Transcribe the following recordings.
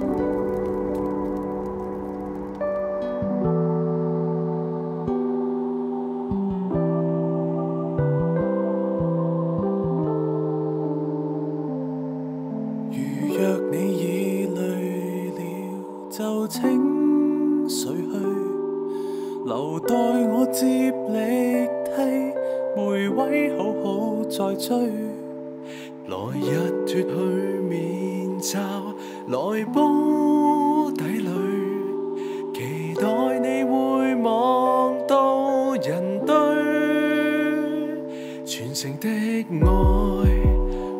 如若你已累了，就请睡去，留待我接力梯，每位好好再追，来日脱去面罩。来煲底里，期待你会望到人堆，全城的爱，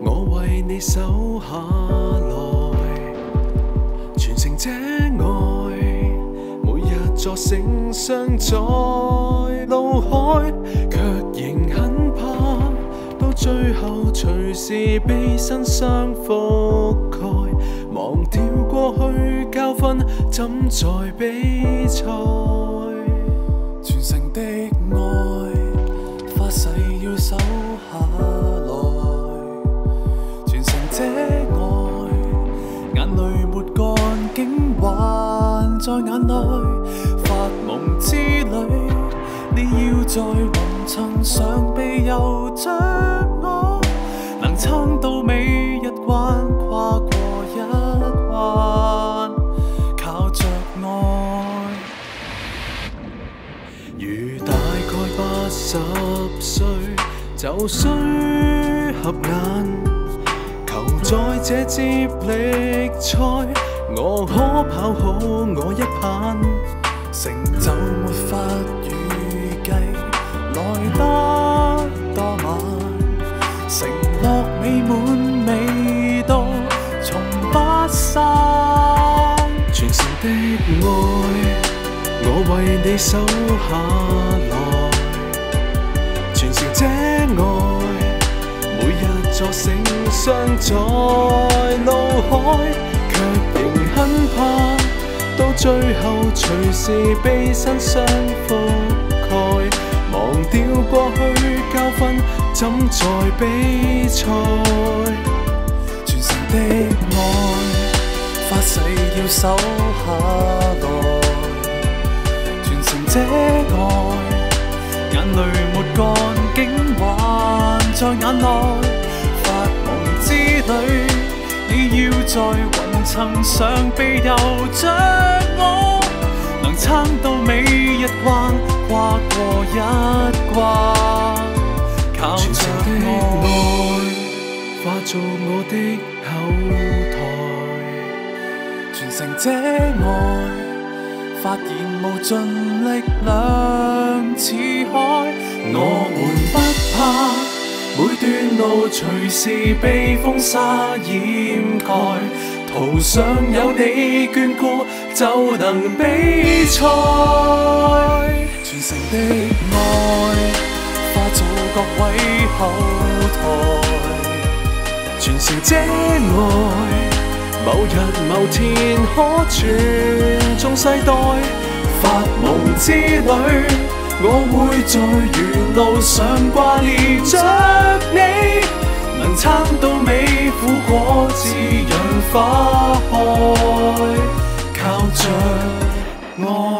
我为你守下来。全城这爱，每日作圣像在脑海，却仍很怕，到最后随时被新伤覆盖。怎在比赛？全城的爱，发誓要守下来。全城这爱，眼泪没干竟还在眼内。发梦之旅，你要在云层上臂游着我，能撑到。十岁就需合眼，求在这接力赛，我可跑好我一棒。成就没法预计，来得多晚，承诺美满未到，从不散。全城的爱，我为你守下来。这爱，每日坐醒相在脑海，却仍很怕，到最后随时被新伤覆盖。忘掉过去教训，怎再比赛？全城的爱，发誓要守下来。全城这爱，眼泪没干。竟还在眼内，发梦之旅，你要在云层上被游着我，能撑到每一关，跨过一关，靠著我。的爱，化做我的后台，传承这爱，发现无尽力量似海，我。每段路随时被风沙掩盖，途上有你眷顾，就能比赛。全城的爱化做各位后台，全城这爱，某日某天可传颂世代，发梦之旅。我会在原路上挂念着你，能撑到美果自蕊花开，靠着爱。